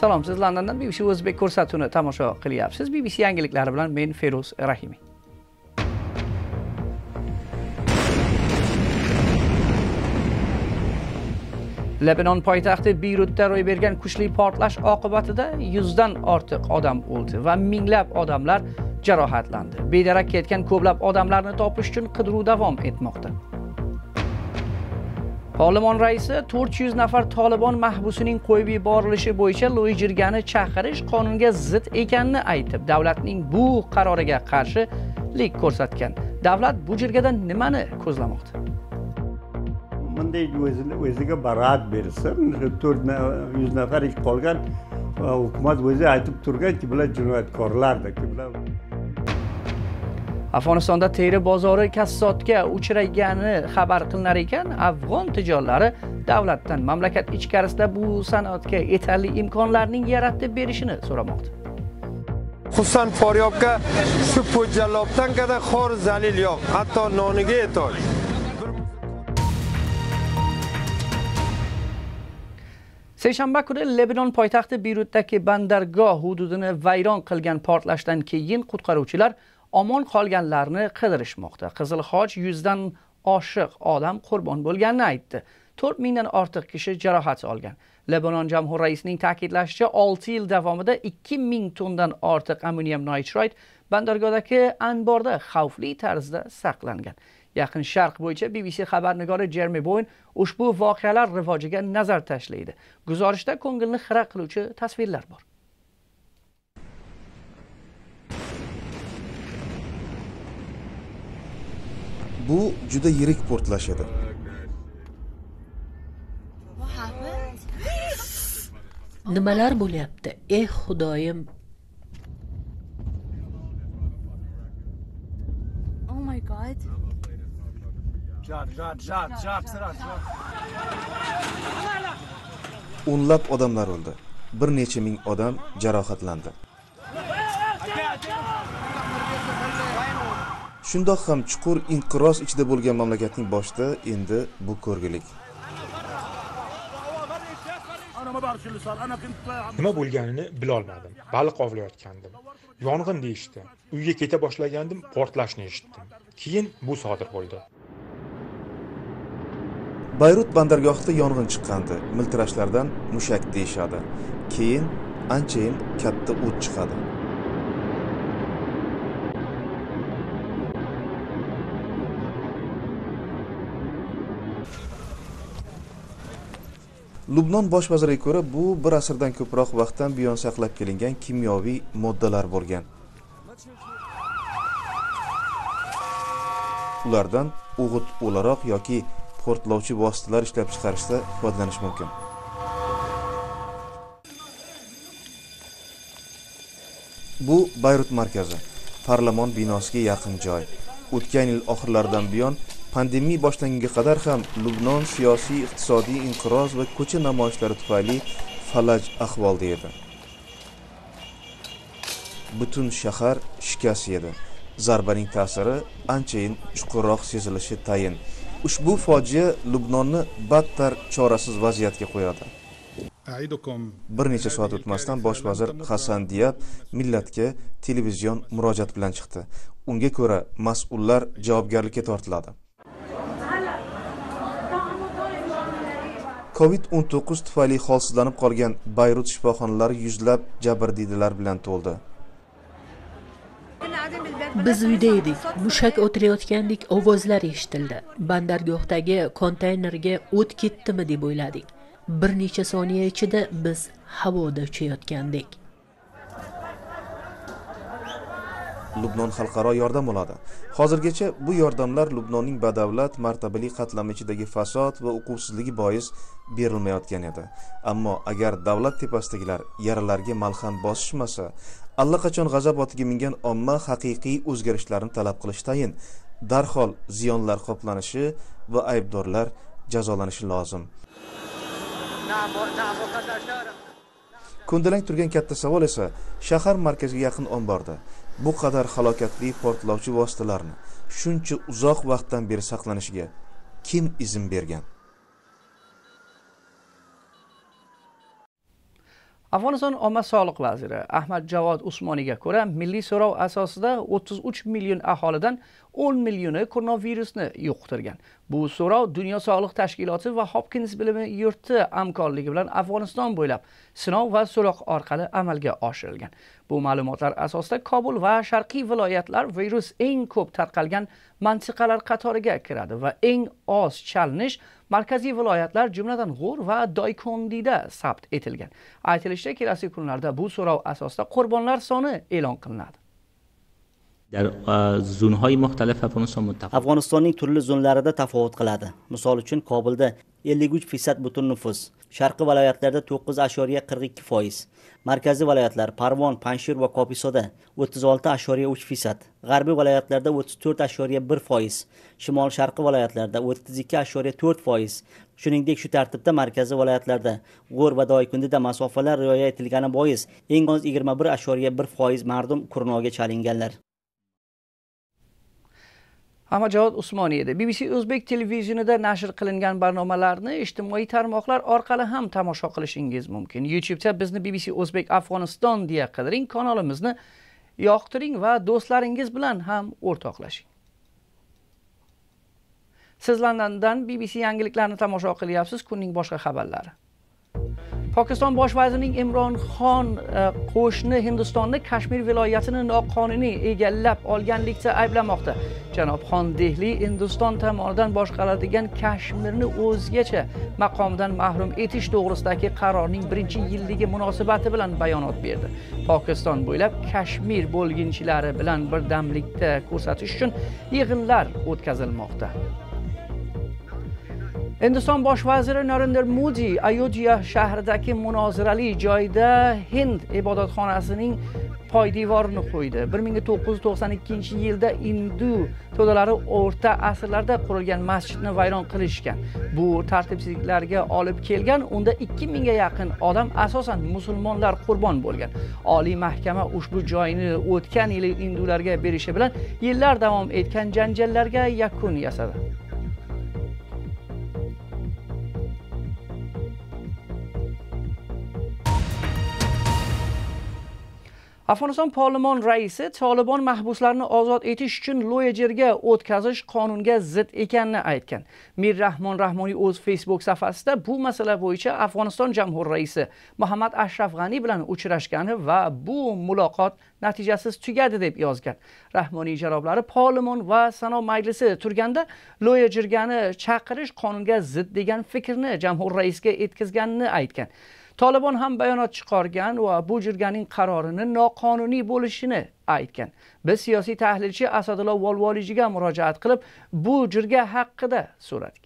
salom siz londondan bbc o'zbek ko'rsatuvini tomosha qilyapsiz. Bbc yangiliklari bilan men feruz rahimiy lebanon poytaxti beyrutda ro'y bergan kuchli portlash oqibatida yuzdan ortiq odam o'ldi va minglab odamlar jarohatlandi. Bedarak ketgan ko'plab odamlarni topish uchun qidiruv davom etmoqda. Tolibon raisi 400 nafar tolibon mahbusining qo'yib yuborilishi bo'yicha Lui Jirgani chaqirish qonunga zid ekanini aytib, davlatning bu qaroriga qarshilik ko'rsatgan. Davlat bu jirgadan nimani ko'zlamoqda? bunday o'ziga barat bersin to'rt yuz nafar qolgan hukumat o'zi aytib turganki bular jinoyatkorlardaki bular afg'onistonda teri bozori kassotga uchragani xabar qilinar ekan. Afg'on tijorlari davlatdan mamlakat ichkarisida bu sanoatga yetarli imkonlarning yaratib berishini so'ramoqda. Xususan faryobga shu po'jallobdan kada xor zalil yo'q hatto noniga yetol seshanba kuni lebanon poytaxti beyrutdagi bandargoh hududini vayron qilgan portlashdan keyin qutqaruvchilar omon qolganlarni qidirishmoqda. Qizil xoch yuzdan oshiq odam qurbon bo'lganini aytdi. To'rt mingdan ortiq kishi jarohat olgan. Lebanon jamhur raisining ta'kidlashicha olti yil davomida ikki ming tondan ortiq ammonium nitrit bandargohdagi anborda xavfli tarzda saqlangan. Yaqin sharq bo'yicha bbc xabarnigori jermi boyn ushbu voqealar rivojiga nazar tashlaydi. Guzorishda ko'ngilni xira qiluvchi tasvirlar bor. Bu juda yirik portlash edi. Nimalar bo'lyapti ey xudoyim? Oh my god. o'nlab odamlar o'ldi. Bir necha ming odam jarohatlandi shundoq ham chuqur inqiroz ichida bo'lgan mamlakatning boshida endi bu ko'rgilik. Nima bo'lganini bilolmadim baliq ovlayotgandim yong'in deyishdi uyga keta boshlagandim portlashni eshitdim. Keyin bu sodir bo'ldi. Bayrut bandargohida yong'in chiqqandi. Miltirashlardan mushak deyishadi. Keyin anchayin katta o't chiqadi lubnon bosh vaziriga ko'ra bu bir asrdan ko'proq vaqtdan buyon saqlab kelingan kimyoviy moddalar bo'lgan. Ulardan o'g'it o'laroq yoki portlovchi vositalar ishlab chiqarishda foydalanish mumkin. Bu bayrut markazi parlamon binosiga yaqin joy. O'tgan yil oxirlaridan buyon pandemiya boshlangunga qadar ham lubnon siyosiy iqtisodiy inqiroz va ko'cha namoyishlari tufayli falaj ahvolda edi butun shahar shikast edi zarbaning ta'siri anchayin chuqurroq sezilishi tayin. Ushbu fojia lubnonni battar chorasiz vaziyatga qo'yadi. Bir necha soat o'tmasdan bosh vazir hasan diyab millatga televizion murojaat bilan chiqdi. Unga ko'ra mas'ullar javobgarlikka tortiladi covid 19 tufayli holsizlanib qolgan bayrut shifoxonalari yuzlab jabrdiydalar bilan to'ldi. Biz uyda edik mushak o'tirayotgandek ovozlar eshitildi. Bandargohdagi konteynerga o't ketdimi deb o'yladik. Bir necha soniya ichida biz havoda uchayotgandik lubnon xalqaro yordam oladi. Hozirgacha bu yordamlar lubnonning badavlat martabali qatlami ichidagi fasod va uquvsizligi bois berilmayotgan edi. Ammo agar davlat tepasidagilar yaralarga malham bosishmasa allaqachon g'azab otiga mingan omma haqiqiy o'zgarishlarni talab qilishi tayin darhol ziyonlar qoplanishi va aybdorlar jazolanishi lozim. Ko'ndalang turgan katta savol esa shahar markaziga yaqin omborda. Bu qadar halokatli portlovchi vositalarni shuncha uzoq vaqtdan beri saqlanishiga kim izn bergan? Afg'oniston omma sog'liq vaziri ahmad javod usmoniyga ko'ra milliy so'rov asosida 33 million aholidan 10 millioni koronavirusni yuqtirgan. Bu so'rov dunyo sog'liq tashkiloti va hopkins bilimi yurti hamkorligi bilan afg'oniston bo'ylab sinov va so'roq orqali amalga oshirilgan. Bu ma'lumotlar asosida kobul va sharqiy viloyatlar virus eng ko'p tarqalgan mantiqalar qatoriga kiradi va eng oz chalinish markaziy viloyatlar jumladan g'o'r va doykondida sabt etilgan. Aytilishicha kelasi kunlarda bu so'rov asosida qurbonlar soni e'lon qilinadi. در زونهای مختلف افغانستان متفاوت afg'onistonning turli zonlarida tafovut qiladi misol uchun kobulda 53 fissad butun nufus sharqiy viloyatlarda 9,42 foiz markaziy viloyatlar parvon panshir va kopisoda 36,3 fissad g'arbiy viloyatlarda 34,1 foiz shimol sharqiy viloyatlarda 32,4 foiz shuningdek shu tartibda markaziy viloyatlarda g'o'r va doykundida masofalar rioya etilgani bois eng oz 21,1 foiz mardum koronaga chalinganlar Ahmadjavod usmoniy edi bbc o'zbek televizionida nashr qilingan barnomalarni ijtimoiy tarmoqlar orqali ham tomosha qilishingiz mumkin. Youtubeda bizni bbc o'zbek afg'oniston deya qidiring kanalimizni yoqtiring va do'stlaringiz bilan ham o'rtoqlashing. Siz londondan bbc yangiliklarini tomosha qilyapsiz kunning boshqa xabarlari. Pokiston bosh vazirining imron xon e, qo'shni hindistonni kashmir viloyatini noqonuniy egallab olganlikda ayblamoqda. Janob xon dehli hindiston tomonidan boshqaradigan kashmirni o'zgacha maqomidan mahrum etish to'g'risidagi qarorning birinchi yilligi munosabati bilan bayonot berdi. Pokiston bo'ylab kashmir bo'lginchilari bilan birdamlikda ko'rsatish uchun yig'inlar o'tkazilmoqda. Hindiston bosh vaziri narendra modi ayodhya shahridagi munozarali joyda hind ibodatxonasining poydevorini qo'ydi. 1992 yilda hindu to'dalari o'rta asrlarda qurilgan masjidni vayron qilishgan. Bu tartibsizliklarga olib kelgan unda 2000 ga yaqin odam asosan musulmonlar qurbon bo'lgan. Oliy mahkama ushbu joyni o'tgan yili hindularga berishi bilan yillar davom etgan janjallarga yakun yasadi. Afg'oniston parlamon raisi tolibon mahbuslarni ozod etish uchun loyajerga o'tkazish qonunga zid ekanini aytgan. Mir rahmon rahmoniy o'z facebook sahifasida bu masala bo'yicha afg'oniston jamhur raisi muhammad ashraf g'ani bilan uchrashgani va bu muloqot natijasiz tugadi deb yozgan. Rahmoniy janoblari parlamon va sano majlisi turganda loyajergani chaqirish qonunga zid degan fikrni jamhur raisiga yetkazganini aytgan. Tolibon ham bayonot chiqargan va bu jirganing qarorini noqonuniy bo'lishini aytgan. Biz siyosiy tahlilchi asadullo volvoliyjiga murojaat qilib bu jirga haqida so'radik.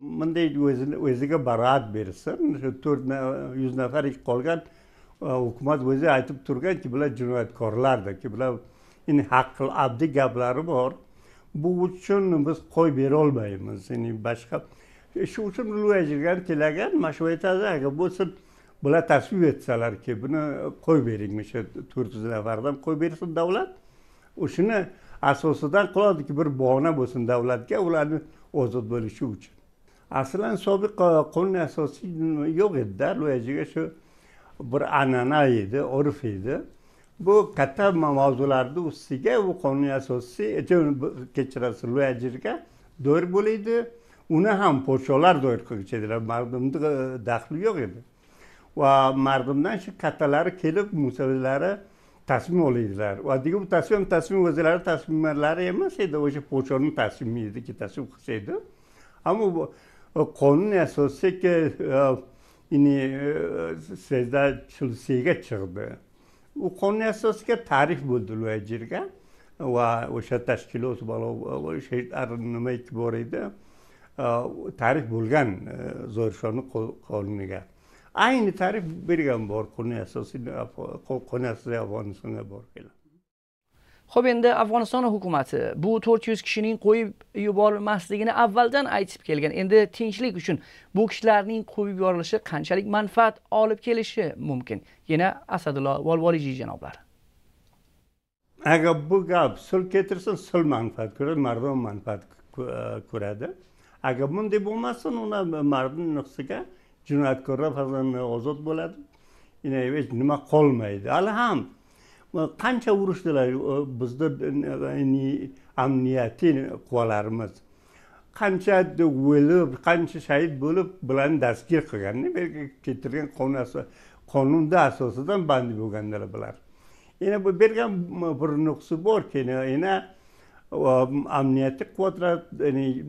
Bunday o'ziga baroat bersin. Shu to'rt yuz nafar qolgan e, hukumat o'zi aytib turganki bular jinoyatkorlardir bular haqqil abdi gaplari bor. Bu uchun biz qo'y berolmaymiz. Boshqa shu uchun rivojlangan tilagan mana shu aytadi agar bo'lsin. Bular tasvib etsalarki buni qo'yib bering o'sha to'rt yuz nafardan qo'yib bersin davlat. O'shani asosidan qiladiki bir bahona bo'lsin davlatga ularni ozod bo'lishi uchun. Aslan sobiq e, qonun asosiy yo'q edida loyajiga shu bir an'ana edi urf edi. Bu katta mavzularni ustiga u qonun asosiy e, kechirasiz loyajirga doir bo'laydi اونه هم پرچالر دارد که چه دارد مردم دا دخلی یا غیره و مردم نشه کتلر کلیب مصابلر تصمیم آلیدلر. و دیگه بود تصمیم تصمیم وزیلر تصمیم لر یه من سیده باشه پرچالر تصمیم میده که تصمیم سیده اما قانون اساسی که این سیزده چل سیگه چگده او قانون اساسی که تعریف بود دلوه جرگه و اوشه تشکیلات بالا باشه ارنمه که باریده tarif bo'lgan zo'rishonni qonuniga. Ayni tarif bergan bor qonun asosiy qonun asosiy afg'onistonga bor ho'p endi afg'oniston hukumati bu to'rt yuz kishining qo'yib yuborilmasligini avvaldan aytib kelgan. Endi tinchlik uchun bu kishilarning qo'yib yuborilishi qanchalik manfaat olib kelishi mumkin? Yana asadullo volvoliji janoblari. Agar bu gap sulh keltirsa sulh manfaat ko'radi mardon manfaat ko'radi agar bunday bo'lmasin uni mardni nuqsiga jinoyatkorlar farzand ozod bo'ladi. Hech nima qolmaydi. Hali ham qancha urushdilar bizni amniyatiy quvalarimiz. Qancha o'lib qancha shahid bo'lib bularni dastgir qilganda bu keltirgan qonunda asosidan bandi bo'lganlar bular. Yana bu bergan bir nuqsi borki yana amniyatiy ya'ni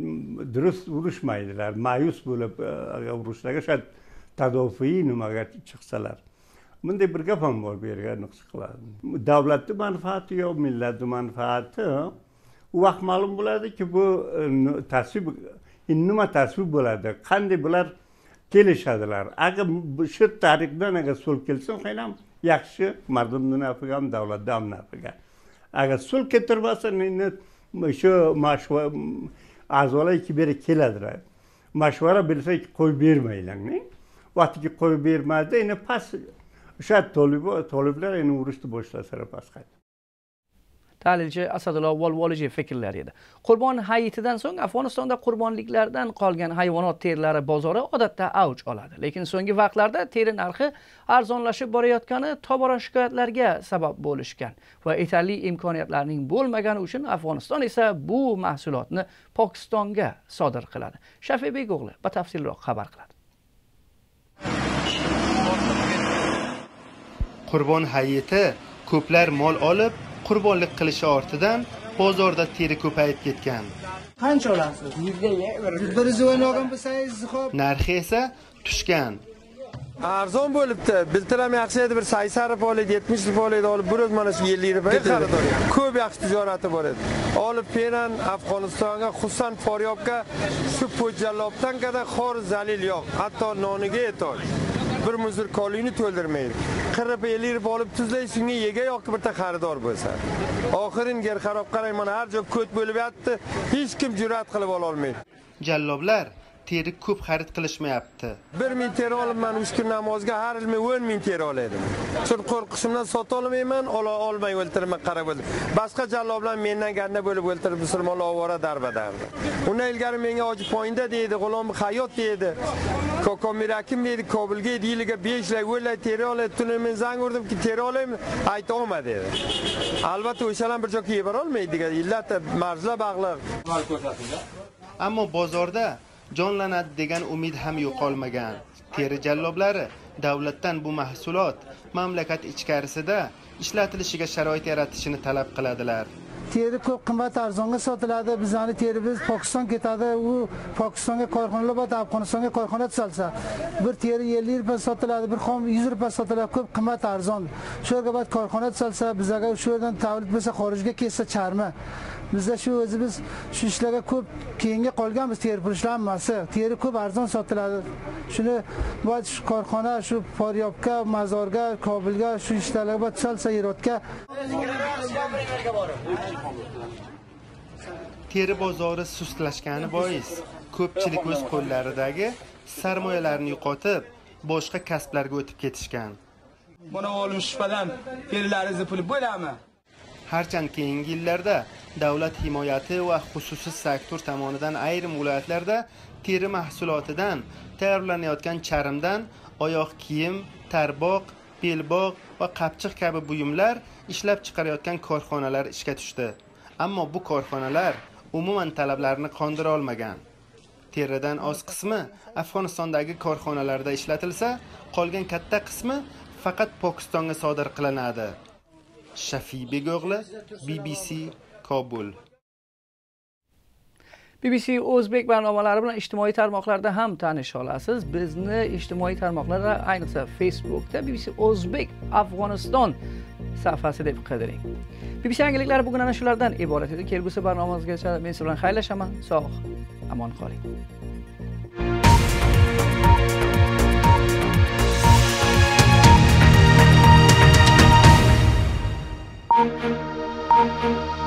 durust urushmaydilar ma'yus bo'lib e, urushlarga shu tadofiy nimaga chiqsalar. Bunday bir gap ham bor bu yerga nuqsa qiladi. Davlatni manfaati yo millatni manfaati. U vaqt ma'lum bo'ladiki bu e, tasvib nima tasvib bo'ladi. Qanday bular kelishadilar? Agar shu tariqdan agar sulh kelsin ham yaxshi mardumni nafiga ham davlatni ham nafiga agar sulh keltirmasa shu mashvara a'zolar ikki beri keladilar mashvara bilsa qo'yib bermanglar vaqtiga qo'yib bermadi endi past o'sha toliblar endi urushni boshlasalar pastga tahlilchi asadullo volvolijev fikrlari edi. Qurbon hayitidan so'ng afg'onistonda qurbonliklardan qolgan hayvonot terilari bozori odatda avj oladi. Lekin so'nggi vaqtlarda teri narxi arzonlashib borayotgani tobora shikoyatlarga sabab bo'lishgan va yetarli imkoniyatlarning bo'lmagani uchun afg'oniston esa bu mahsulotni pokistonga sodir qiladi. Shafibek o'g'li batafsilroq xabar qiladi. Qurbon hayiti ko'plar mol olib qurbonlik qilishi ortidan bozorda teri ko'payib ketgan. Qancha olasiz? Bir bo'lsangiz ho'p. Narxi esa tushgan. Arzon bo'libdi. Biltiram yaxshi edi. Bir sakson oladi yetmish oladi olib bir mana shu ellik rupiya xaridor. Ko'p yaxshi tijorati bor edi. Olib penan afg'onistonga xususan foryobga shu po'jalobdan kada xor zalil yo'q. Hatto noniga ehtiyoj bir muzir kolingni to'ldirmaydi qirib elirib olib tuzlay shunga yega yoki bitta xaridor bo'lsa. Oxirin ger xarob qarang mana har joy ko't bo'lib yotibdi hech kim jur'at qilib ololmaydi jalloblar teri ko'p xarid qilishmayapti. Bir ming teri olibman uch kun namozga har yil o'n ming teri oladim shu qo'rqishimdan sota olmayman ola olmay o'ltirman qarab o'ldim. Boshqa jalloblar mendan ganda bo'lib o'ltirib musulmonlar ovora darbadardi undan ilgari menga hoji poyinda deydi g'ulom hayot deydi kokomirakim deydi kobulga yiliga besh lay o'n lay teri oladi tuni men zang urdimki teri olaymi? Ayta olma dedi. Albatta o'shalar bir joyga yeb borolmaydi illati marzlar bog'liq ammo bozorda jonlanadi degan umid ham yo'qolmagan. Teri jalloblari davlatdan bu mahsulot mamlakat ichkarisida ishlatilishiga sharoit yaratishini talab qiladilar. Teri ko'p qimmat arzonga sotiladi. Bizani terimiz pokiston ketadi. U pokistonga korxonalar bo'ladi afg'onistonga korxona tuzalsa bir teri ellik rupiya sotiladi bir xom yuz rupiya sotiladi ko'p qimmat arzon. Shu yerga borib korxona tuzalsa bizaga shu yerdan tavlid bo'lsa xorijga ketsa charmi bizda shu o'zimiz shu ishlarga ko'p keyinga qolganmiz teri purishlar hammasi teri ko'p arzon sotiladi shuni boyad shu korxona shu faryobga mazorga kobulga shu ishlarga boyad tusalsa yerotga teri bozori sustlashgani bois ko'pchilik o'z qo'llaridagi sarmoyalarni yo'qotib boshqa kasblarga o'tib ketishgan. Mana olim shpadan terilaringizni puli bo'ladimi harchand keyingi yillarda davlat himoyati va xususiy sektor tomonidan ayrim viloyatlarda teri mahsulotidan tayyorlanayotgan charmdan oyoq kiyim tarboq belbog' va qapchiq kabi buyumlar ishlab chiqarayotgan korxonalar ishga tushdi. Ammo bu korxonalar umuman talablarni qondira olmagan. Teridan oz qismi afg'onistondagi korxonalarda ishlatilsa qolgan katta qismi faqat pokistonga sodir qilinadi. Shafiy Beg'o'g'li, bbc kobul bbc o'zbek barnomalari bilan ijtimoiy tarmoqlarda ham tanisha olasiz. Bizni ijtimoiy tarmoqlarda ayniqsa facebookda bbc o'zbek afg'oniston sahifasi deb qidiring. Bbc yangiliklari bugun ana shulardan iborat edi. Kelgusi barnomamizgacha men siz bilan xayrlashaman. Sog' omon qoling. Música